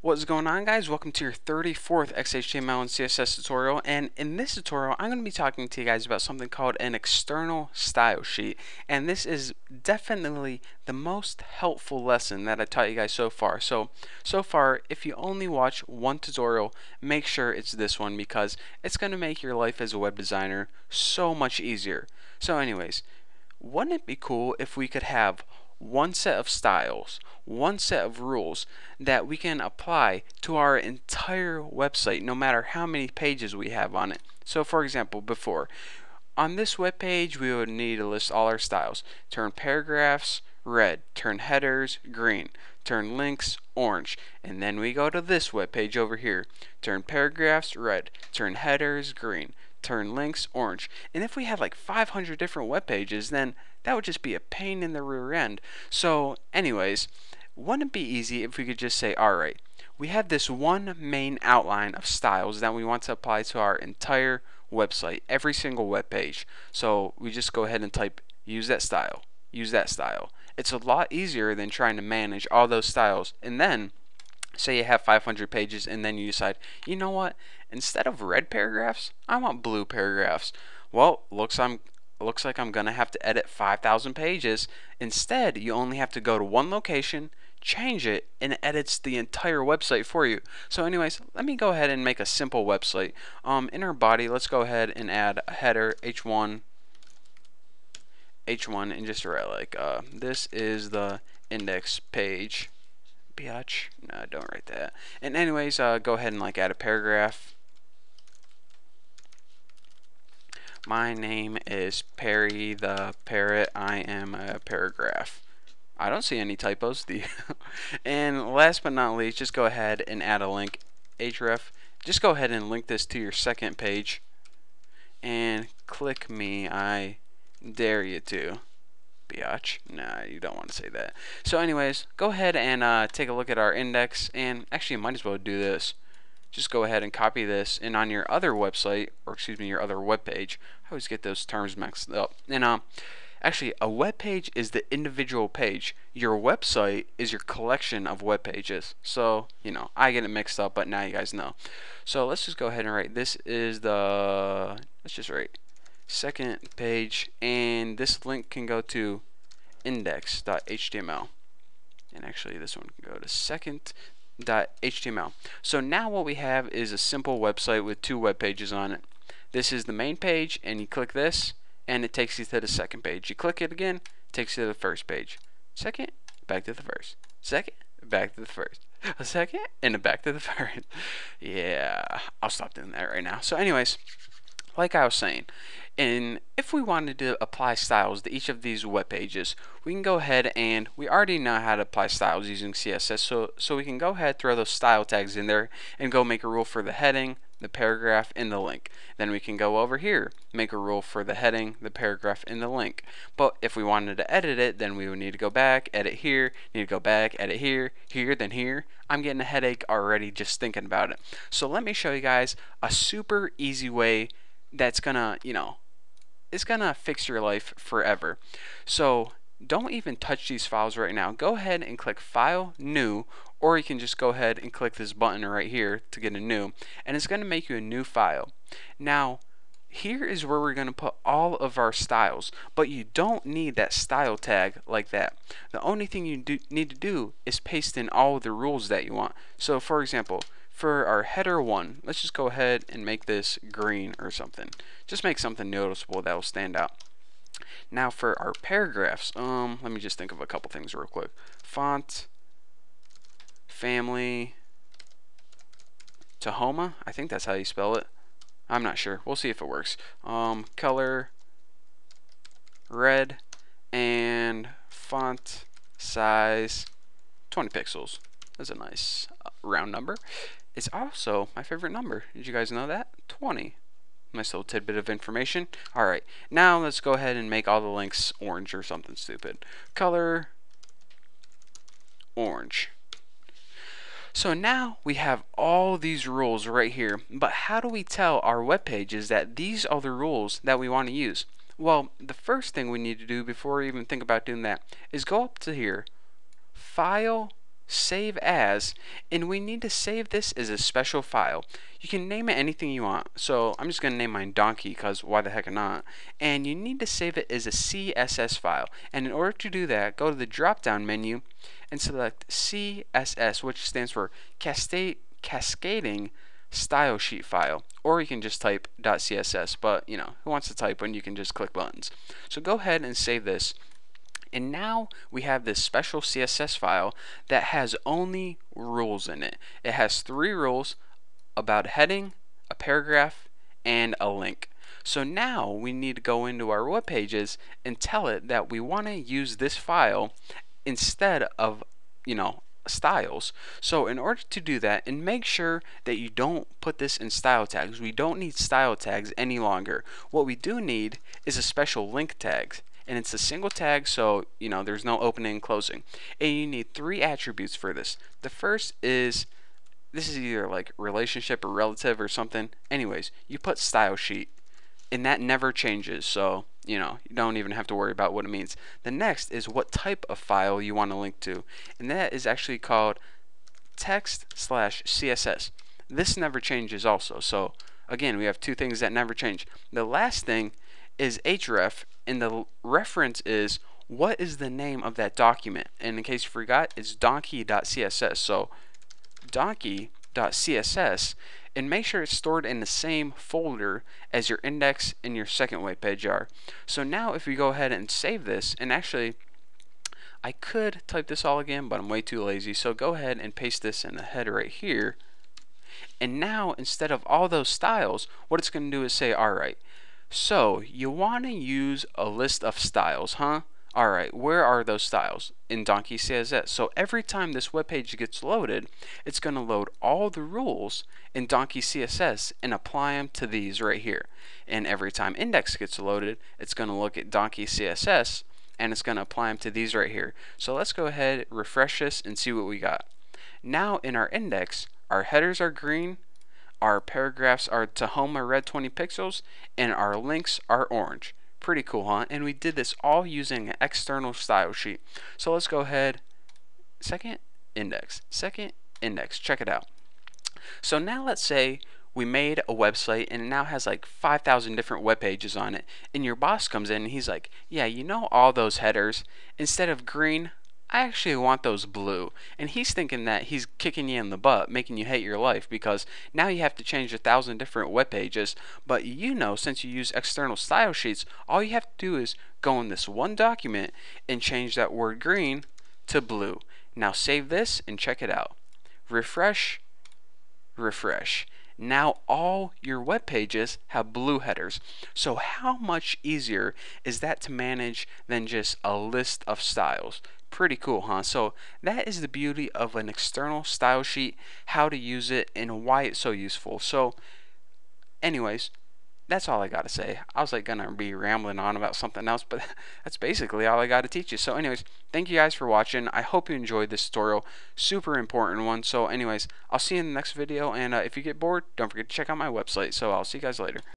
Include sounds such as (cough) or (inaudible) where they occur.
What's going on guys? Welcome to your 34th XHTML and CSS tutorial and in this tutorial I'm going to be talking to you guys about something called an external style sheet and this is definitely the most helpful lesson that I taught you guys so far. So, so far if you only watch one tutorial make sure it's this one because it's going to make your life as a web designer so much easier. So anyways, wouldn't it be cool if we could have one set of styles, one set of rules that we can apply to our entire website no matter how many pages we have on it. So for example, before, on this web page we would need to list all our styles. Turn paragraphs red, turn headers green, turn links orange, and then we go to this web page over here. Turn paragraphs red, turn headers green, turn links orange. And if we had like 500 different web pages, then that would just be a pain in the rear end. So anyways, wouldn't it be easy if we could just say, alright, we have this one main outline of styles that we want to apply to our entire website, every single web page. So we just go ahead and type use that style, use that style. It's a lot easier than trying to manage all those styles and then say you have 500 pages and then you decide, you know what, instead of red paragraphs, I want blue paragraphs. Well, looks I'm looks like I'm gonna have to edit 5,000 pages. Instead, you only have to go to one location, change it, and it edits the entire website for you. So anyways, let me go ahead and make a simple website. Um, in our body, let's go ahead and add a header h1 h1 and just write like uh, this is the index page biatch. No, don't write that. And anyways, uh, go ahead and like add a paragraph. My name is Perry the Parrot. I am a paragraph. I don't see any typos. The (laughs) and last but not least, just go ahead and add a link. href. Just go ahead and link this to your second page. And click me. I dare you to biatch. Nah, you don't want to say that. So anyways, go ahead and uh, take a look at our index, and actually you might as well do this. Just go ahead and copy this, and on your other website, or excuse me, your other web page, I always get those terms mixed up. And um, actually, a web page is the individual page. Your website is your collection of web pages. So, you know, I get it mixed up, but now you guys know. So let's just go ahead and write, this is the, let's just write second page and this link can go to index.html and actually this one can go to second.html so now what we have is a simple website with two web pages on it. This is the main page and you click this and it takes you to the second page. You click it again it takes you to the first page. Second back to the first. Second back to the first. A (laughs) second and a back to the (laughs) first. Yeah I'll stop doing that right now. So anyways like I was saying, and if we wanted to apply styles to each of these web pages, we can go ahead and we already know how to apply styles using CSS, so, so we can go ahead throw those style tags in there and go make a rule for the heading, the paragraph, and the link. Then we can go over here, make a rule for the heading, the paragraph, and the link. But if we wanted to edit it, then we would need to go back, edit here, need to go back, edit here, here, then here. I'm getting a headache already just thinking about it. So let me show you guys a super easy way that's gonna, you know, it's gonna fix your life forever. So don't even touch these files right now. Go ahead and click File, New, or you can just go ahead and click this button right here to get a new, and it's gonna make you a new file. Now, here is where we're going to put all of our styles but you don't need that style tag like that the only thing you do, need to do is paste in all the rules that you want so for example for our header one, let's just go ahead and make this green or something. Just make something noticeable that will stand out. Now for our paragraphs, um, let me just think of a couple things real quick. Font, family, Tahoma, I think that's how you spell it. I'm not sure. We'll see if it works. Um, color, red, and font size 20 pixels. That's a nice uh, round number. It's also my favorite number. Did you guys know that? 20. Nice little tidbit of information. Alright, now let's go ahead and make all the links orange or something stupid. Color, orange. So now we have all these rules right here, but how do we tell our web pages that these are the rules that we want to use? Well, the first thing we need to do before we even think about doing that is go up to here, File, save as, and we need to save this as a special file. You can name it anything you want. So I'm just going to name mine donkey because why the heck not? And you need to save it as a CSS file. And in order to do that, go to the drop down menu and select CSS, which stands for Cascade, Cascading Style Sheet File. Or you can just type .css, but you know, who wants to type when you can just click buttons? So go ahead and save this and now we have this special CSS file that has only rules in it. It has three rules about a heading, a paragraph, and a link. So now we need to go into our web pages and tell it that we want to use this file instead of, you know, styles. So in order to do that, and make sure that you don't put this in style tags, we don't need style tags any longer. What we do need is a special link tags and it's a single tag so you know there's no opening and closing. And you need three attributes for this. The first is this is either like relationship or relative or something. Anyways you put style sheet and that never changes so you know you don't even have to worry about what it means. The next is what type of file you want to link to and that is actually called text slash css this never changes also so again we have two things that never change. The last thing is href and the reference is what is the name of that document? And in case you forgot it's donkey.css so donkey.css and make sure it's stored in the same folder as your index and your second web page are. So now if we go ahead and save this and actually I could type this all again but I'm way too lazy. So go ahead and paste this in the header right here. And now instead of all those styles what it's going to do is say alright so you want to use a list of styles, huh? Alright, where are those styles? In Donkey CSS. So every time this web page gets loaded, it's going to load all the rules in Donkey CSS and apply them to these right here. And every time index gets loaded, it's going to look at Donkey CSS and it's going to apply them to these right here. So let's go ahead, refresh this, and see what we got. Now in our index, our headers are green, our paragraphs are Tahoma red 20 pixels, and our links are orange. Pretty cool, huh? And we did this all using an external style sheet. So let's go ahead, second index, second index, check it out. So now let's say we made a website and it now has like 5,000 different web pages on it. And your boss comes in and he's like, yeah, you know all those headers, instead of green, I actually want those blue. And he's thinking that he's kicking you in the butt, making you hate your life because now you have to change a thousand different web pages. But you know, since you use external style sheets, all you have to do is go in this one document and change that word green to blue. Now save this and check it out. Refresh, refresh. Now all your web pages have blue headers. So how much easier is that to manage than just a list of styles? Pretty cool, huh? So that is the beauty of an external style sheet, how to use it, and why it's so useful. So anyways, that's all I got to say. I was like going to be rambling on about something else, but (laughs) that's basically all I got to teach you. So anyways, thank you guys for watching. I hope you enjoyed this tutorial. Super important one. So anyways, I'll see you in the next video. And uh, if you get bored, don't forget to check out my website. So I'll see you guys later.